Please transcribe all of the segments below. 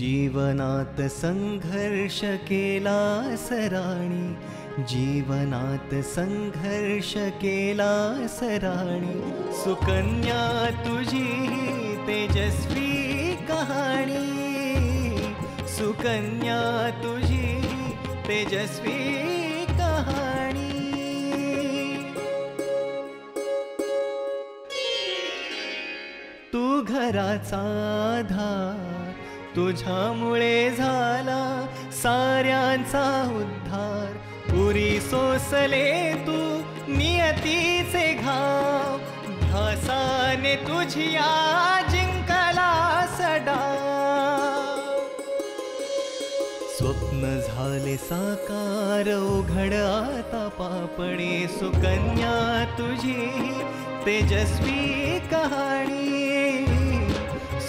जीवनात संघर्ष केला सराणी जीवनात संघर्ष केला सराणी सुकन्या तुझी तेजस्वी कहाणी। सुकन्या तुझी तेजस्वी तू घराचा आधार तुझ्यामुळे झाला साऱ्यांचा उद्धार. पुरी सोसले तू नियतीचे घाव. घासाने तुझिया जिंकला सडा. स्वप्न झाले साकार उघड आता पापणे. सुकन्या तुझी तेजस्वी कहा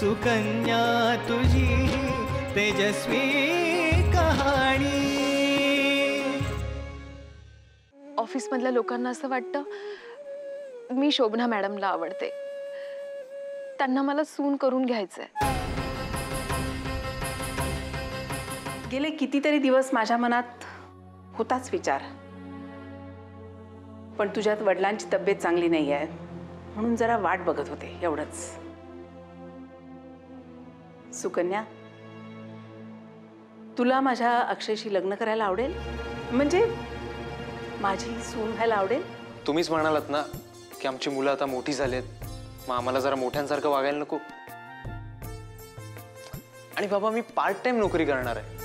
सुकन्या तुझी तेजस्वी कहाणी. ऑफिसमधल्या लोकांना असं वाटतं मी शोभना मॅडमला आवडते. त्यांना मला सून करून घ्यायचंय. गेले कितीतरी दिवस माझ्या मनात होताच विचार. पण तुझ्यात वडिलांची तब्येत चांगली नाही आहे म्हणून जरा वाट बघत होते एवढंच. सुकन्या तुला माझ्या अक्षयशी लग्न करायला आवडेल? म्हणजे माझी सून व्हायला आवडेल? तुम्हीच म्हणालात ना की आमची मुलं आता मोठी झालीत. मग आम्हाला जरा मोठ्यांसारखं वागायला नको. आणि बाबा मी पार्ट टाइम नोकरी करणार आहे.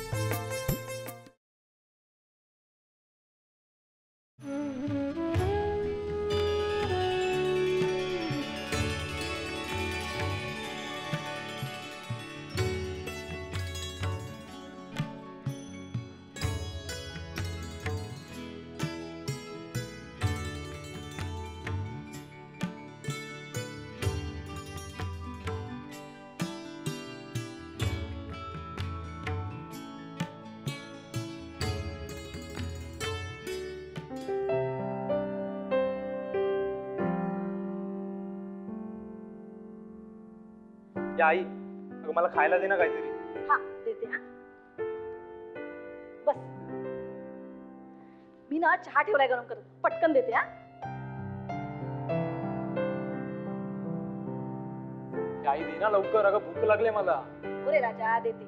या आई अगं मला खायला दे ना काहीतरी. हा देते हा. बस. मी ना चहा ठेवलाय गरम करत पटकन देते हा. या आई दे ना लवकर. अगं भूक लागले मला. ओरे राजा देते.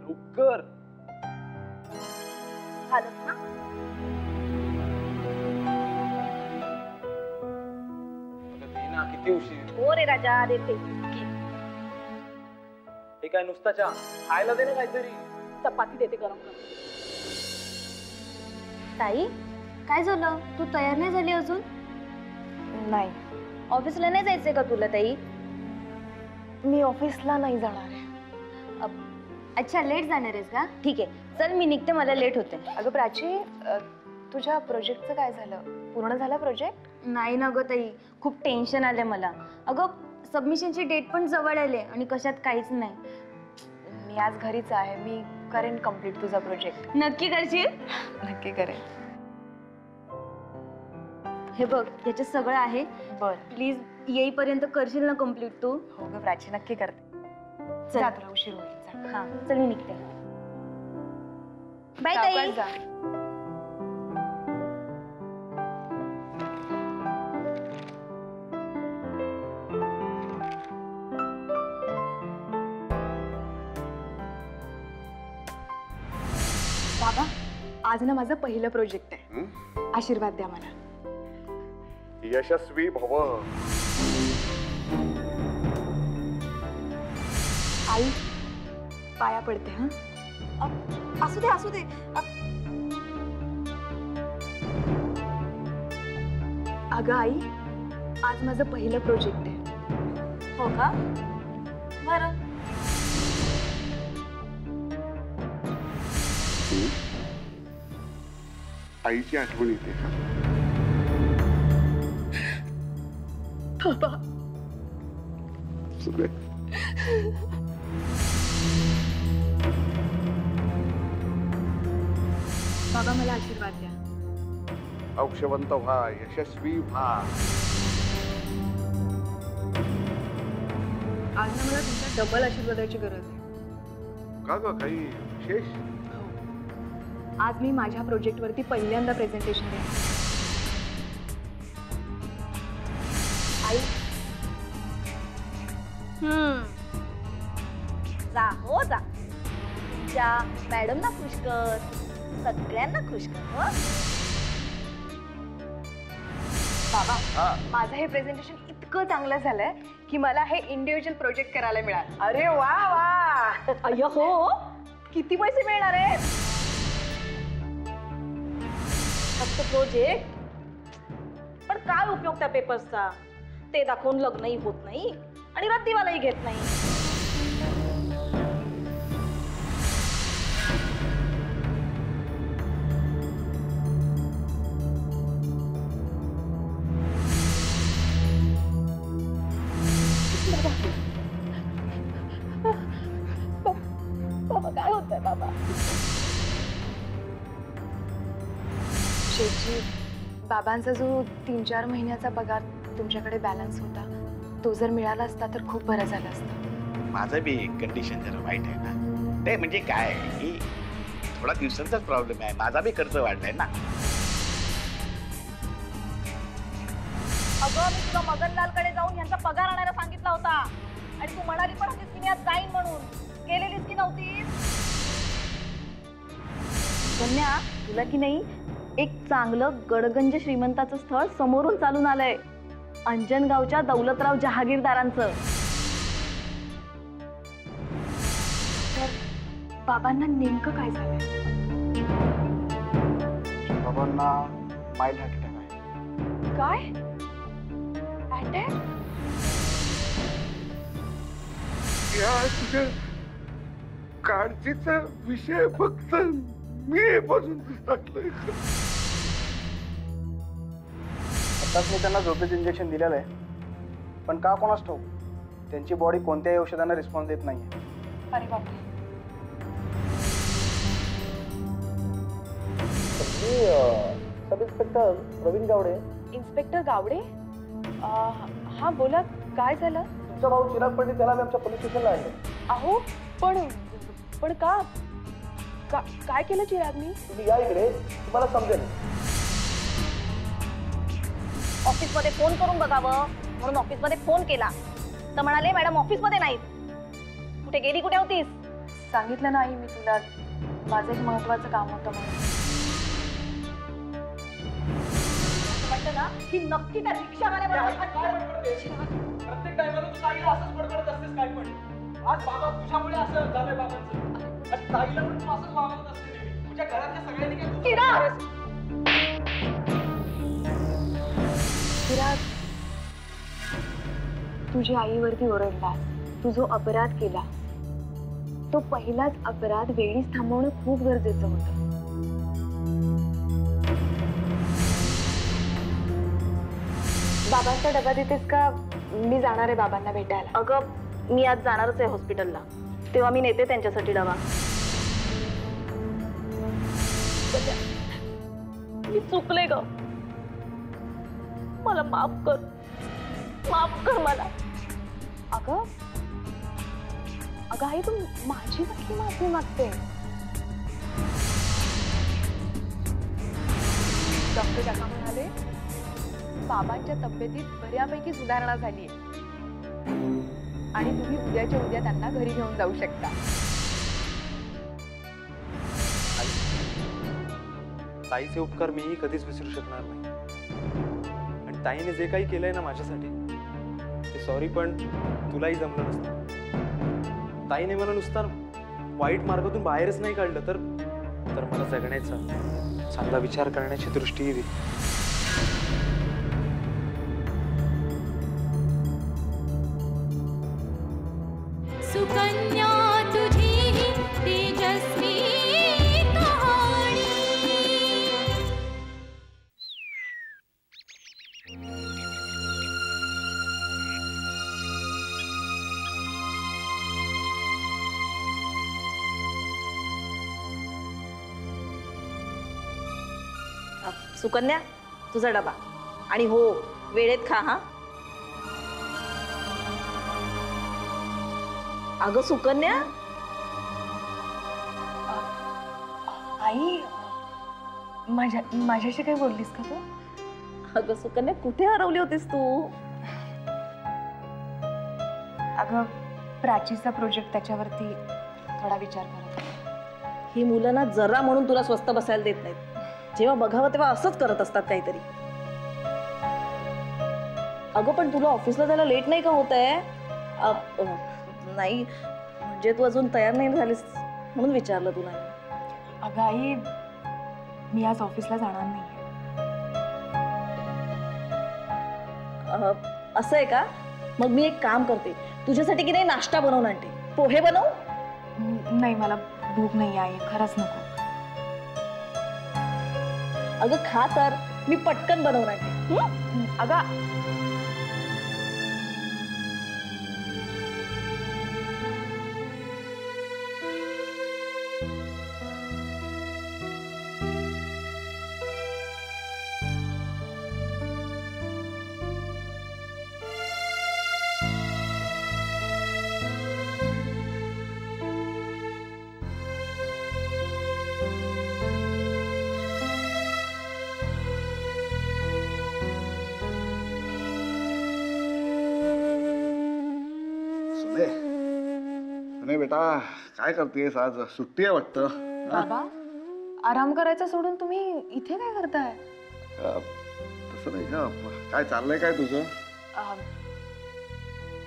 लवकर. झालं हा. दे ना किती उशीर ओरे राजा देते. हे काय नुसता चहा खायला दे ना काहीतरी. चपाती देते गरम करून. ताई काय झालं? तू तयार नाही झाली अजून? नाही. ऑफिसला नाही जायचंय का तुला ताई? मी ऑफिसला नाही जाणार आहे. अच्छा लेट जाणार आहेस का? ठीक आहे. चल मी निघते मला लेट होते अगं प्राची तुझ्या प्रोजेक्टचं काय झालं? पूर्ण झाला प्रोजेक्ट? नाही ना गं ताई खूप टेन्शन आलंय मला. अगं सबमिशनची डेट पण जवळ आले आणि कशात काहीच नाही. मी आज घरीच आहे मी करेन कंप्लीट तुझा प्रोजेक्ट नक्की करशील? नक्की करेन. हे बघ याच्यात सगळं आहे. बर. प्लीज येईपर्यंत करशील ना कंप्लीट तू? हो ग प्राची नक्की करते. चल. तुला उशीर होईल. जा. हा चल मी निघते. बाय ताई. सावकाश जा. आज ना माझं पहिलं प्रोजेक्ट आहे. आशीर्वाद द्या मला. यशस्वी भव. आई पाया पडते हा? असू दे असू दे. अगं आई आज माझं पहिलं प्रोजेक्ट आहे. हो का? बरं. आईची आठवण येते. बाबा. मला आशीर्वाद द्या. औक्षवंत व्हा यशस्वी व्हा. आज ना मला तुमच्या डबल आशीर्वादाची गरज आहे. का ग काही विशेष? आज मी माझ्या प्रोजेक्टवरती पहिल्यांदा प्रेझेंटेशन देणार. आई. हम्म. जा हो जा. तुमच्या मॅडमना खुश कर सगळ्यांना खुश कर हो? बाबा माझं हे प्रेझेंटेशन इतकं चांगलं झालंय की मला हे इंडिव्हिज्युअल प्रोजेक्ट करायला मिळालं. अरे वा वा. अय्य हो. किती पैसे मिळणार आहे फक्त प्रोजेक्ट पण काय उपयोग त्या पेपर्सचा ते दाखवून लग्नही होत नाही आणि रद्दीवालाही घेत नाही. बाबांचा जो तीन चार महिन्याचा पगार तुमच्याकडे बॅलन्स होता तो जर मिळाला असता तर खूप बरं झालं असतं. माझं बी कंडिशन जरा वाईट आहे ना. ते म्हणजे काय की थोडा दिवसांचाच प्रॉब्लेम आहे माझा बी खर्च वाढलाय ना. अगं मी तुला मगनलालकडे जाऊन यांचा पगार आणायला सांगितला होता. आणि तू म्हणाली पण होतीस की मी आज जाईन म्हणून. गेलेलीस की नव्हतीस? कन्या तुला की नाही? एक चांगलं गडगंज श्रीमंताचं स्थळ समोरून चालून आलंय. अंजनगावच्या दौलतराव जहागीरदारांचं. बाबांना नेमकं काय झालंय? बाबांना माइल्ड हार्ट अटॅक आहे. काय? अटॅक या तुझ्या काळजीचा विषय फक्त मी बसून टाकलोय आताच मी त्यांना झोपेचं इंजेक्शन दिलेलं आहे. पण का कोणाच ठाऊक? त्यांची बॉडी कोणत्याही औषधांना रिस्पॉन्स देत नाही अरे बापरे. Sub inspector Praveen Gawde. Inspector Gawde? हा बोला काय झालं? तुमचा भाऊ चिराग पंडित त्याला मी आमच्या पोलीस स्टेशनला आणले अहो पण पण का? का- काय केलं चिरागनी तुम्ही या इकडे. तुम्हाला समजेल. ऑफिसमध्ये फोन करून बघावं. म्हणून ऑफिसमध्ये फोन केला. तर म्हणाले मॅडम ऑफिसमध्ये नाहीत. कुठे गेली कुठे होतीस? सांगितलं नाही मी तुला. माझं एक महत्वाचं काम होतं म्हणून. वाटतं ना की नक्की त्या रिक्षावाल्याबरोबर प्रत्येक टायमाला तू असंच बडबडत असतेस काय पण. आज बाबा तुझ्यामुळे असं झालंय बाबांचं. आज ताईला पण तू असंच वागवत असते नेहमी. तुझ्या घरातल्या सगळ्यांनी काय तुझं- आईवरती ओरडलास. तू जो अपराध केला तो पहिलाच अपराध वेळीच थांबवणं खूप गरजेचं होतं. बाबांचा डबा देतेस का? मी जाणार आहे बाबांना भेटायला. अगं मी आज जाणारच आहे हॉस्पिटलला. तेव्हा मी नेते त्यांच्यासाठी डबा. मी चुकले ग. मला माफ कर. माफ कर मला. अगं अगं आई तू माझी कसली माफी मागते. डॉक्टर काका म्हणाले बाबांच्या तब्येतीत बऱ्यापैकी सुधारणा झाली आहे आणि तुम्ही उद्याच्या उद्या त्यांना घरी घेऊन जाऊ शकता. ताईचे उपकार मीही कधीच विसरू शकणार नाही. आणि ताईने जे काही केलंय ना माझ्यासाठी ते सॉरी पण तुलाही जमलं नसतं. ताईने मला नुसता वाईट मार्गातून बाहेरच नाही काढलं तर तर मला जगण्याचा चांगला विचार करण्याची दृष्टीही दिली. सुकन्या तुझा डबा. आणि हो वेळेत खा हा. अगं सुकन्या? आई माझ्या माझ्याशी काय बोललीस का तू? अगं सुकन्या कुठे हरवली होतीस तू? अगं प्राचीचा प्रोजेक्ट त्याच्यावरती थोडा विचार करत होते. ही मुलं ना जरा म्हणून तुला स्वस्त बसायला देत नाहीत. जेव्हा बघावं तेव्हा असंच करत असतात काहीतरी. अगं पण तुला ऑफिसला जायला लेट नाही का होत आहे? नाही म्हणजे तू अजून तयार नाही झालीस म्हणून विचारलं तुला अगं आई मी आज ऑफिसला जाणार नाही असं आहे का? मग मी एक काम करते. तुझ्यासाठी की नाही नाश्ता बनवून आणते. पोहे बनवू. नाही मला भूक नाही आहे खरंच नको. अगं खा तर. मी पटकन बनवणार अगं बेटा काय करतेस आज? सुट्टी आहे वाटतं? बाबा आराम करायचा सोडून तुम्ही इथे काय करताय? अ, तसं नाही का काय चाललंय काय तुझं?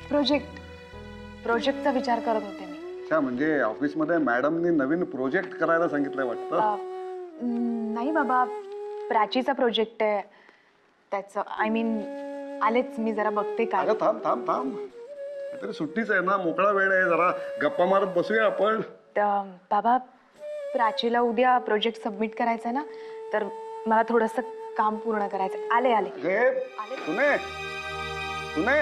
प्रोजेक्ट. प्रोजेक्टचा विचार करत होते मी. अच्छा म्हणजे ऑफिसमध्ये मॅडमनी नवीन प्रोजेक्ट करायला सांगितलंय वाटतं? अ, न- नाही बाबा. प्राचीचा प्रोजेक्ट आहे. त्याचं आय मीन आलेच मी जरा बघते काय. अगं थांब थांब थांब. तरी सुट्टीच आहे ना मोकळा वेळ आहे जरा गप्पा मारत बसूया आपण. बाबा प्राचीला उद्या प्रोजेक्ट सबमिट करायचा आहे ना तर मला थोडंसं काम पूर्ण करायचं आले आले. गे सुने सुने.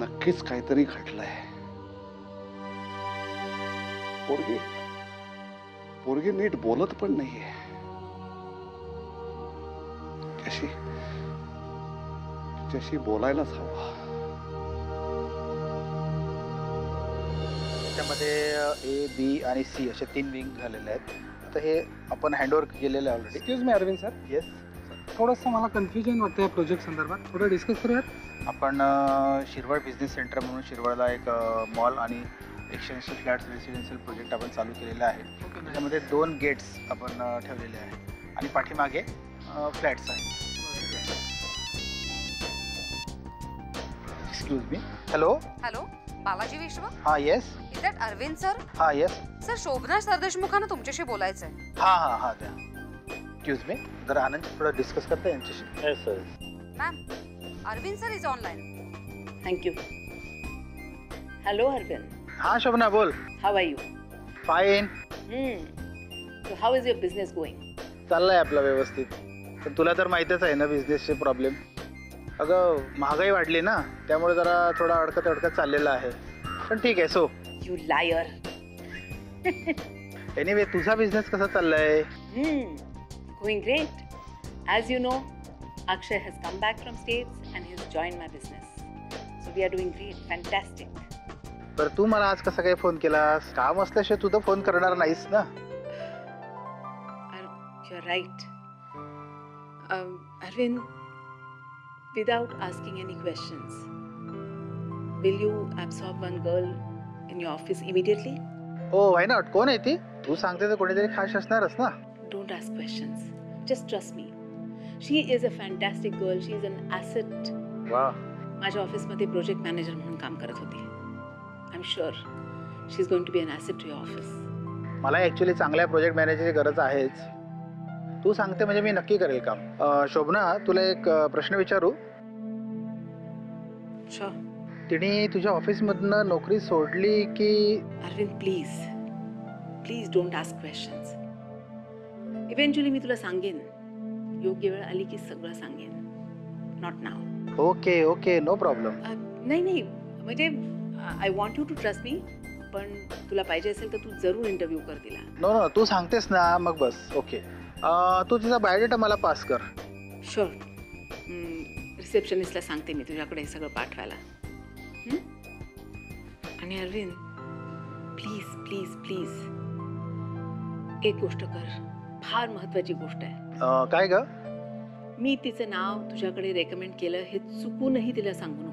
नक्कीच काहीतरी घडलंय. पोरगी. पोरगी नीट बोलत पण नाहीये. कशी तिच्याशी बोलायलाच हवं. त्याच्यामध्ये ए बी आणि सी असे तीन विंग झालेले आहेत. तर हे आपण हँडओव्हर केलेलं आहे already excuse me Arvind sir yes थोडंसं मला कन्फ्युजन वाटतं या प्रोजेक्ट संदर्भात. थोडं डिस्कस करूयात? आपण शिरवळ बिझनेस सेंटर म्हणून शिरवळला एक मॉल आणि एकशे ऐंशी फ्लॅट्स रेसिडेन्शियल प्रोजेक्ट आपण चालू केलेला आहे. त्याच्यामध्ये दोन गेट्स आपण ठेवलेले आहेत. आणि पाठीमागे फ्लॅट्स आहेत. Excuse me hello hello Balaji Vishwa? हां yes is that Arvind sir हां येस सर शोभना सरदेशमुखानं तुमच्याशी बोलायचं आहे हां हां हां द्या. एक्सक्यूज मी जरा आनंद थोडं डिस्कस करता यांच्याशी? Yes sir ma'am Arvind sir is online thank you hello हरबन हां शोभना बोल। How are you fine so how is your business going चाललंय आपला व्यवस्थित. पण तुला तर माहीतच आहे ना बिझनेसचे प्रॉब्लेम अगं महागाई वाढली ना त्यामुळे जरा थोडा अडकत अडकत चाललेला आहे. पण ठीक आहे सो. यू लायर एनिवे तुझा बिझनेस कसा चाललाय? Going great as you know Akshay has come back from States and has join my business so we are doing great fantastic बर तू मला आज कसा काही फोन केलास? काम असल्याशिवाय तू तर फोन करणार नाहीस ना. Right Arvind without asking any question will you absorb one girl in your office immediately oh why not कोण आहे ती? तू सांगते तर कोणीतरी खास असणारच ना. Don't ask question just trust me she is a fantastic girl she is an asset माझ्या ऑफिसमध्ये प्रोजेक्ट मॅनेजर म्हणून काम करत होती. I am sure she is going to be an asset to your office मला ॲक्च्युली चांगल्या project मॅनेजरची गरज आहेच. तू सांगते म्हणजे मी नक्की करेल काम. अं, शोभना तुला एक अं, प्रश्न विचारू? शुअर तिने तुझ्या ऑफिसमधनं नोकरी सोडली की Arvind please please don't ask questions eventually मी तुला सांगेन. योग्य वेळ आली की सगळं सांगेन. Not now okay okay no problem नाही नाही. म्हणजे I want you to trust me पण तुला पाहिजे असेल तर तू जरूर इंटरव्ह्यू कर तिला. नो नो तू सांगतेस ना मग बस ओके तू तिचा बायोडेटा मला पास कर. शुअर रिसेप्शनिस्टला सांगते मी तुझ्याकडे हे सगळं पाठवायला. हं? आणि अरविंद प्लीज प्लीज प्लीज एक गोष्ट कर. फार महत्वाची गोष्ट आहे. अं, काय ग? मी तिचं नाव तुझ्याकडे रेकमेंड केलं हे चुकूनही तिला सांगू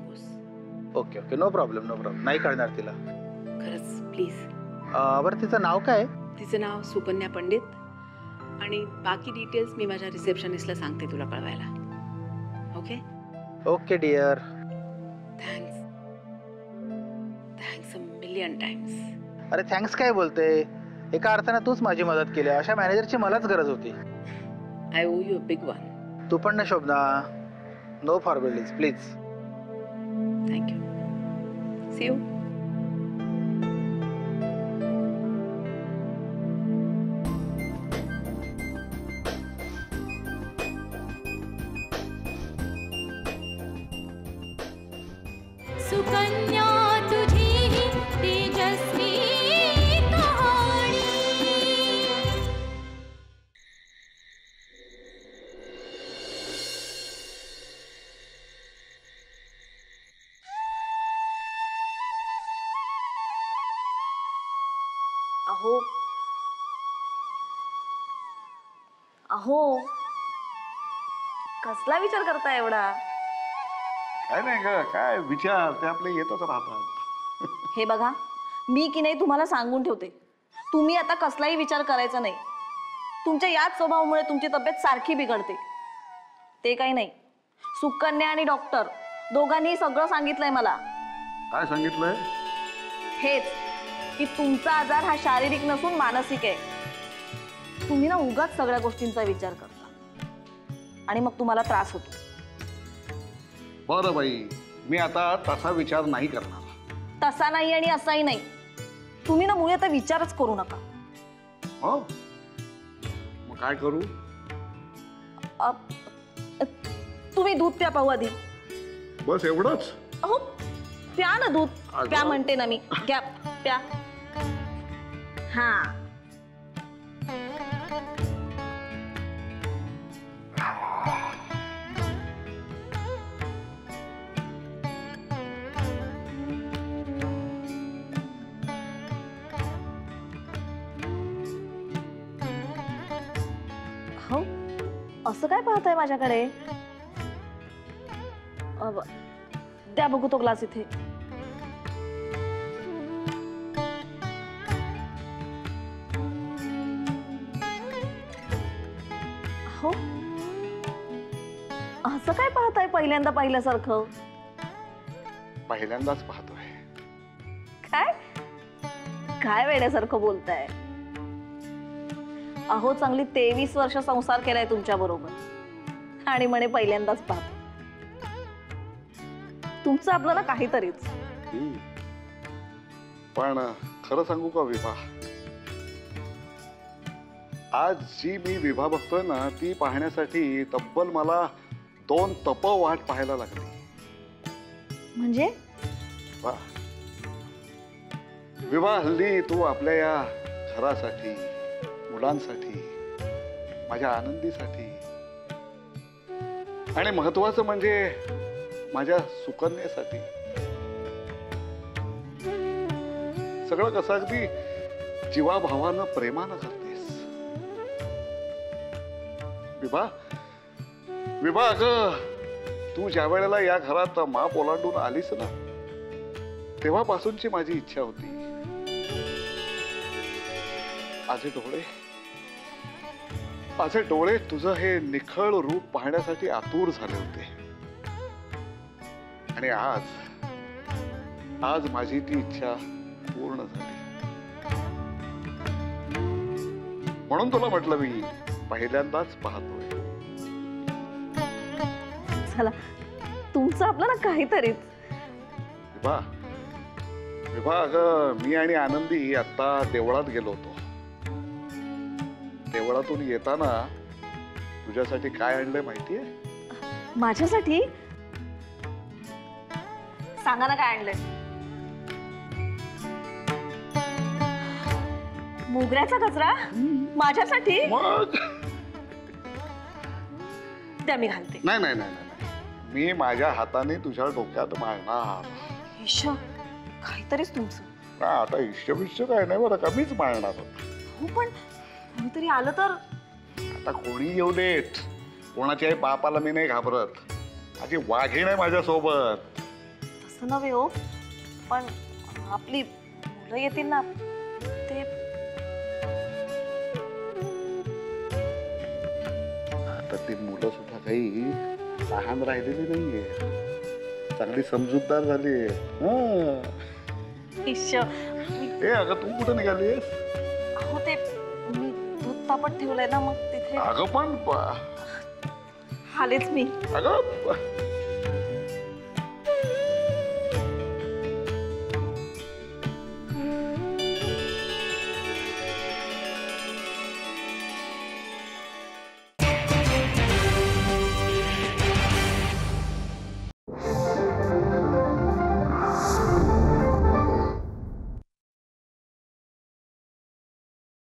okay okay. No problem no problem नाही कळणार तिला. खरंच प्लीज अं, बरं तिचं नाव काय तिचं नाव सुकन्या पंडित. आणि बाकी डिटेल्स मी माझ्या रिसेप्शनिस्टला सांगते तुला कळवायला. Okay okay dear thanks thanks a million times अरे थँक्स काय बोलते? एका अर्थाने तूच माझी मदत केली. अशा मॅनेजरची मलाच गरज होती. I owe you big one तू पण ना Shobhana. No formalities please thank you see you Sukanya अहो. अहो. कसला विचार करताय एवढा? काय नाही ग काय विचार ते आपले येतच राहतात. हे बघा मी की नाही तुम्हाला सांगून ठेवते. तुम्ही आता कसलाही विचार करायचा नाही. तुमच्या याच स्वभावामुळे तुमची तब्येत सारखी बिघडते. ते काही नाही. सुकन्या आणि डॉक्टर दोघांनी सगळं सांगितलंय मला. काय सांगितलंय? हेच. की तुमचा आजार हा शारीरिक नसून मानसिक आहे. तुम्ही ना उगाच सगळ्या गोष्टींचा विचार करता. आणि मग तुम्हाला त्रास होतो. बरं बाई मी आता तसा विचार नाही करणार. तसा नाही आणि असाही नाही. तुम्ही ना मुळे आता विचारच करू नका. हो? मग काय करू? अ, तुम्ही दूध प्या पाहू आधी. बस एवढंच? अहो प्या ना दूध. अगं. प्या म्हणते ना मी. घ्या प्या. हा. हो असं काय पाहताय माझ्याकडे? अ, ब- द्या बघू तो ग्लास इथे. असं काय पाहताय पहिल्यांदा पाहिल्यासारखं? पहिल्यांदाच पाहतोय. काय? काय वेड्यासारखं बोलताय? अहो चांगली तेवीस वर्ष संसार केलाय तुमच्या बरोबर. आणि म्हणे पहिल्यांदाच पाहतो. तुमचं आपलं ना काहीतरीच. पण खरं सांगू का विभा? आज जी मी विभा बघतोय ना ती पाहण्यासाठी तब्बल मला दोन तप वाट पाहायला लागली. म्हणजे? वा. विवाह हल्ली तू आपल्या या घरासाठी मुलांसाठी माझ्या आनंदीसाठी. आणि महत्वाचं म्हणजे माझ्या सुकन्येसाठी. सगळं कसं अगदी जीवाभावानं प्रेमानं करतेस. विभा विभा तू ज्या वेळेला या घरात माप ओलांडून आलीस ना तेव्हापासूनची माझी इच्छा होती. माझे डोळे माझे डोळे तुझं हे निखळ रूप पाहण्यासाठी आतुर झाले होते. आणि आज आज माझी ती इच्छा पूर्ण झाली. म्हणून तुला म्हटलं मी पहिल्यांदाच पाहतो. चला तुमचं आपलं ना काहीतरीच विभा विभा अगं मी आणि आनंदी आता देवळात गेलो होतो. देवळातून येताना तुझ्यासाठी काय आणलंय माहितीये? माझ्यासाठी? सांगा ना काय आणलंय. मोगऱ्याचा कचरा? माझ्यासाठी? मग? द्या मी घालते. नाही नाही नाही. मी माझ्या हाताने तुझ्या डोक्यात माळणार ईश काहीतरीच तुमचं. ना आता इष्टविष्ट काय नाही बरं का? मीच माळणार हो पण कोणीतरी आलं तर? आता कोणी येऊ देत? कोणाच्याही बापाला मी नाही घाबरत. माझी वाघीण आहे माझ्यासोबत. तसं नव्हे हो पण आपली मुलं येतील ना ते आता ती मुलं सुद्धा काही लहान राहिलेली नाहीये. चांगली समजूतदार झाली ए अगं तू कुठं निघालीस हो ते मी दूध तापत ठेवलंय ना मग तिथे अगं पण आलेच मी. अगं